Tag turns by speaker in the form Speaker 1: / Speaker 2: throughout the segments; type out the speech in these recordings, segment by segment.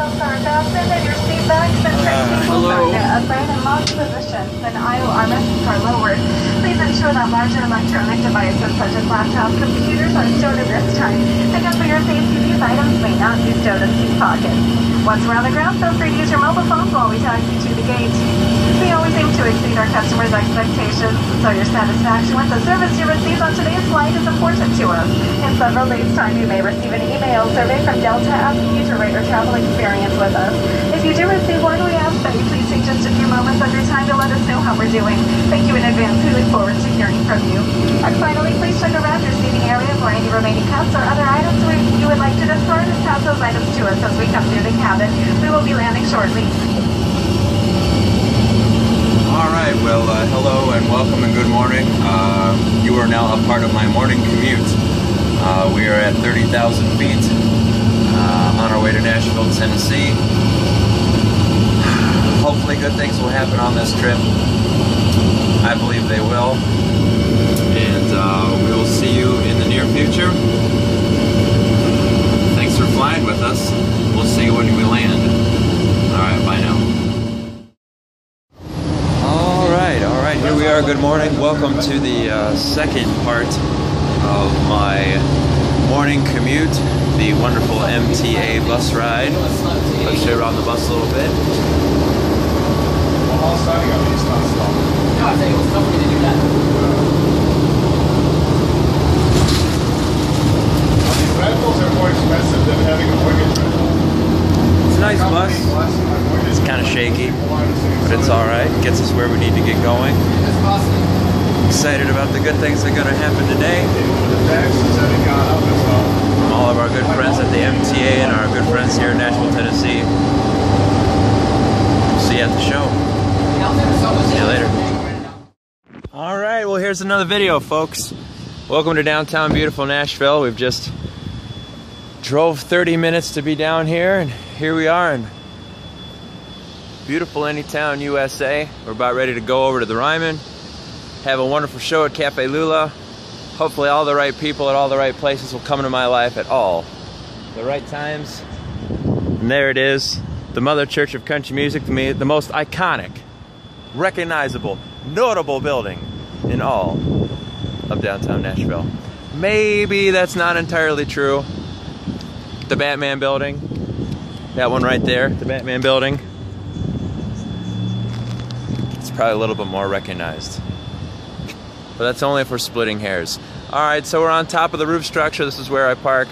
Speaker 1: are fastened and your seat backs uh, and
Speaker 2: hello.
Speaker 1: are in upright and locked positions and aisle armrests are lowered. Ensure that larger electronic devices such as laptops, computers are stowed at this time. Just for your safety, these items may not be stowed in seat pockets. Once we're on the ground, feel free to use your mobile phones while we taxi to the gate. We always aim to exceed our customers' expectations, so your satisfaction with the service you receive on today's flight is important to us. In several days' time, you may receive an email survey from Delta asking you to rate your travel experience with us. If you do receive one, we ask that you please take just moments of your time to let us know how we're doing. Thank you in advance. We look forward to hearing from you. And finally, please check around your seating area for any remaining cups or other items you would like to discard and pass those items to us as we come through the cabin. We will be landing shortly.
Speaker 2: All right, well, uh, hello and welcome and good morning. Uh, you are now a part of my morning commute. Uh, we are at 30,000 feet uh, on our way to Nashville, Tennessee. Hopefully, good things will happen on this trip. I believe they will. And uh, we will see you in the near future. Thanks for flying with us. We'll see you when we land. All right, bye now. All right, all right. Here we are. Good morning. Welcome to the uh, second part of my morning commute, the wonderful MTA bus ride. Let's show around the bus a little bit.
Speaker 3: Rentals are more expensive than having a mortgage rental.
Speaker 2: It's a nice bus. It's kind of shaky, but it's all right. Gets us where we need to get going. Excited about the good things that are going to happen today. From all of our good friends at the MTA and our good friends here in Nashville, Tennessee. See you at the show. See you later. All right, well, here's another video, folks. Welcome to downtown beautiful Nashville. We've just drove 30 minutes to be down here, and here we are in beautiful Anytown, USA. We're about ready to go over to the Ryman, have a wonderful show at Cafe Lula. Hopefully, all the right people at all the right places will come into my life at all the right times. And there it is, the Mother Church of Country Music, to me, the most iconic, recognizable, notable building in all of downtown Nashville. Maybe that's not entirely true. The Batman building, that one right there, the Batman building, it's probably a little bit more recognized. But that's only if we're splitting hairs. All right, so we're on top of the roof structure. This is where I park.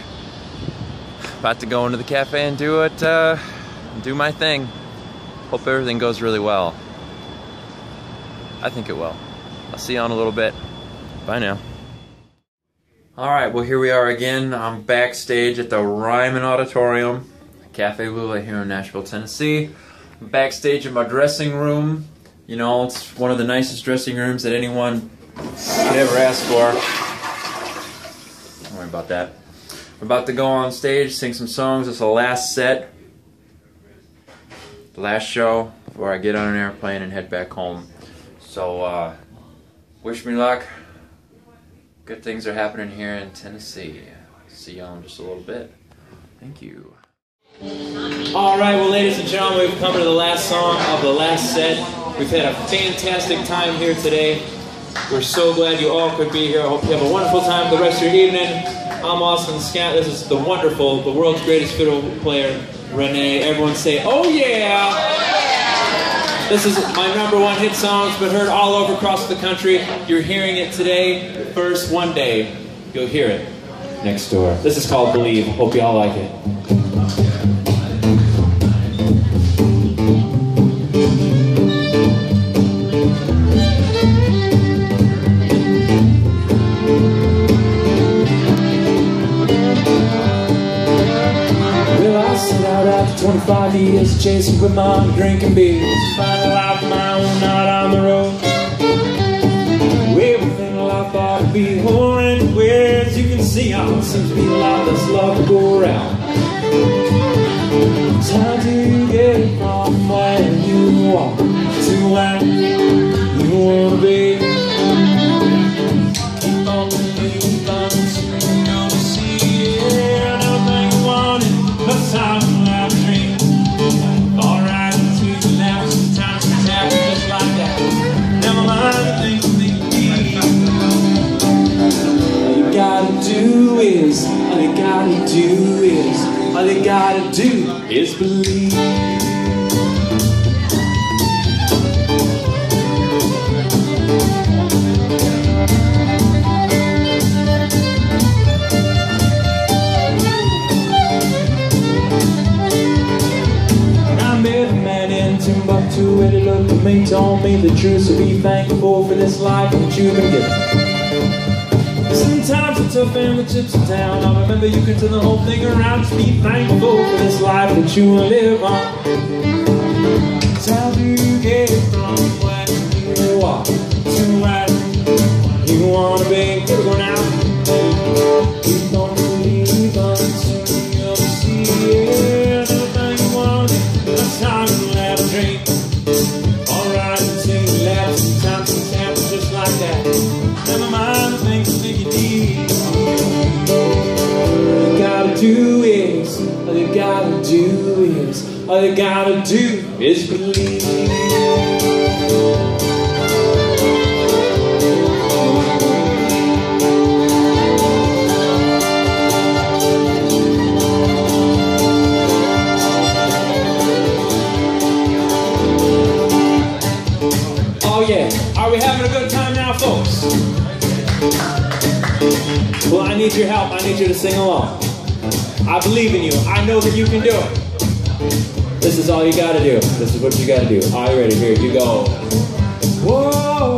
Speaker 2: About to go into the cafe and do it, uh, do my thing. Hope everything goes really well. I think it will. I'll see you on a little bit. Bye now. All right, well, here we are again. I'm backstage at the Ryman Auditorium, Cafe Lula here in Nashville, Tennessee. I'm backstage in my dressing room. You know, it's one of the nicest dressing rooms that anyone could ever ask for. Don't worry about that. I'm about to go on stage, sing some songs. It's the last set, the last show before I get on an airplane and head back home. So, uh, wish me luck. Good things are happening here in Tennessee. See y'all in just a little bit. Thank you. All right, well, ladies and gentlemen, we've come to the last song of the last set. We've had a fantastic time here today. We're so glad you all could be here. I hope you have a wonderful time the rest of your evening. I'm Austin Scott. This is the wonderful, the world's greatest fiddle player, Renee. Everyone say, oh yeah! This is my number one hit song. It's been heard all over across the country. You're hearing it today. First, one day, you'll hear it next door. This is called Believe. Hope you all like it.
Speaker 4: 25 years chasing with mom, drinking beers, finding life of my own out on the road. Everything life ought to be horrid, where as you can see, all seems to be a lot less love to go around. Time to get from where you are to where you wanna be.
Speaker 2: Gotta do is believe. When I met a man in Timbuktu and he looked at me, told me the truth, so be thankful for this life that you've been given. Sometimes it's tough and the chips are down. I remember you can turn the whole thing around. Just be thankful for this life that you live on. So how do you get from where you are to where you wanna be? Do is, all you gotta do is believe. Oh yeah, are we having a good time now, folks? Well, I need your help. I need you to sing along. I believe in you. I know that you can do it. This is all you gotta do. This is what you gotta do. Are you ready? Here you go. Whoa,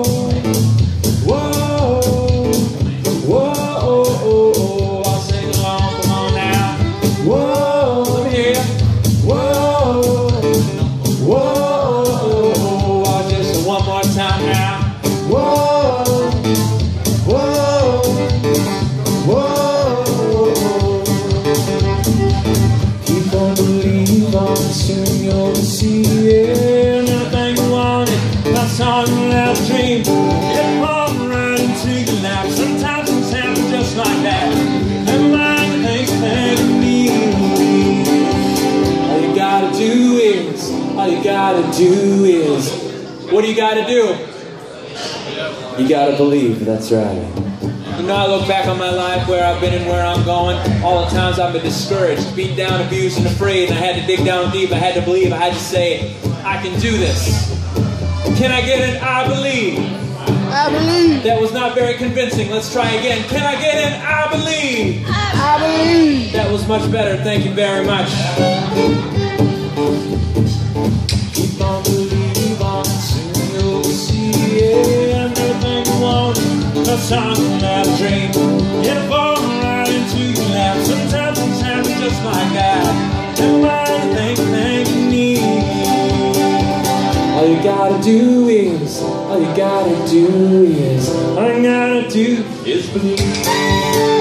Speaker 2: gotta do is, what do you gotta do? You gotta believe, that's right. You know, I look back on my life, where I've been and where I'm going, all the times I've been discouraged, beat down, abused, and afraid, and I had to dig down deep, I had to believe, I had to say, I can do this. Can I get an I believe?
Speaker 5: I believe.
Speaker 2: That was not very convincing. Let's try again. Can I get an I believe?
Speaker 5: I believe.
Speaker 2: That was much better. Thank you very much. Song that a dream. It'll fall right into your lap. Sometimes things happen just like that. Never mind the things that you need. All you gotta do is, all you gotta do is, all you gotta do is believe.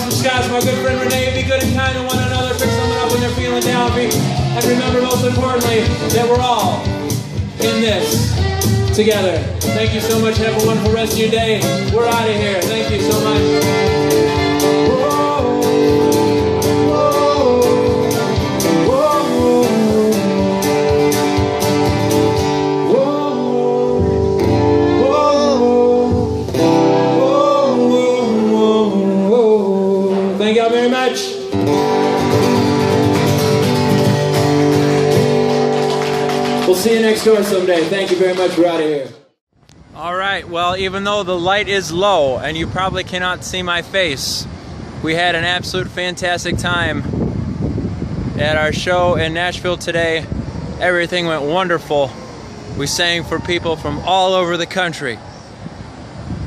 Speaker 2: I'm my good friend Renee. Be good and kind to one another. Pick someone up when they're feeling down. Be, and remember, most importantly, that we're all in this together. Thank you so much. Have a wonderful rest of your day. We're out of here. Thank you so much. Next door someday. Thank you very much. We're out of here.
Speaker 3: All right, well, even though the light is low and you probably cannot see my face, we had an absolute fantastic time at our show in Nashville today. Everything went wonderful. We sang for people from all over the country.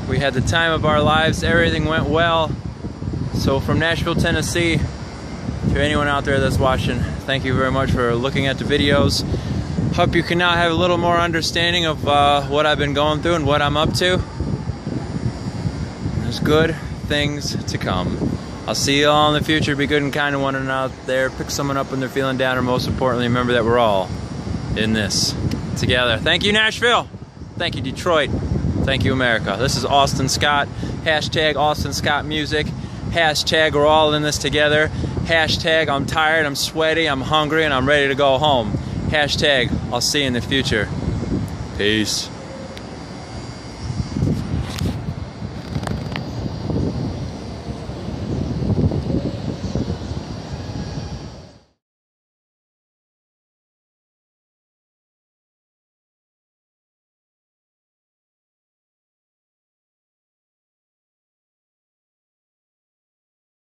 Speaker 3: We had the time of our lives. Everything went well. So, from Nashville, Tennessee, to anyone out there that's watching, thank you very much for looking at the videos.
Speaker 2: Hope you can now have a little more understanding of uh, what I've been going through and what I'm up to. There's good things to come. I'll see you all in the future. Be good and kind to one another out there. Pick someone up when they're feeling down, or most importantly, remember that we're all in this together. Thank you, Nashville. Thank you, Detroit. Thank you, America. This is Austin Scott. Hashtag Austin Scott Music. Hashtag we're all in this together. Hashtag I'm tired, I'm sweaty, I'm hungry, and I'm ready to go home. Hashtag I'll see you in the future. Peace.